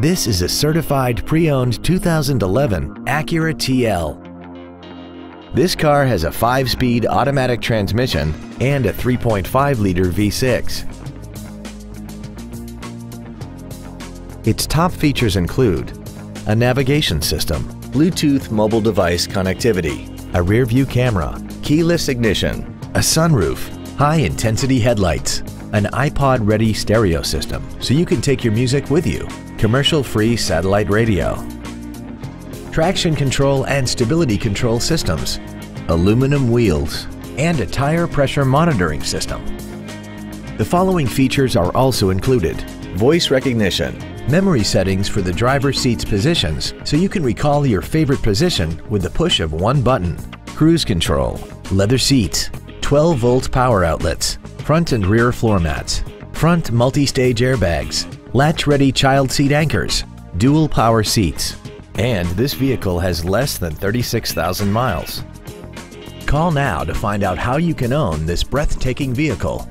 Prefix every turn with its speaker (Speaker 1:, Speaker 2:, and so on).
Speaker 1: This is a certified pre-owned 2011 Acura TL. This car has a 5-speed automatic transmission and a 3.5-liter V6. Its top features include a navigation system, Bluetooth mobile device connectivity, a rear-view camera, keyless ignition, a sunroof, high-intensity headlights, an iPod-ready stereo system so you can take your music with you, commercial-free satellite radio, traction control and stability control systems, aluminum wheels, and a tire pressure monitoring system. The following features are also included. Voice recognition, memory settings for the driver's seat's positions so you can recall your favorite position with the push of one button, cruise control, leather seats, 12 volt power outlets, front and rear floor mats, front multi-stage airbags, latch-ready child seat anchors, dual power seats, and this vehicle has less than 36,000 miles. Call now to find out how you can own this breathtaking vehicle.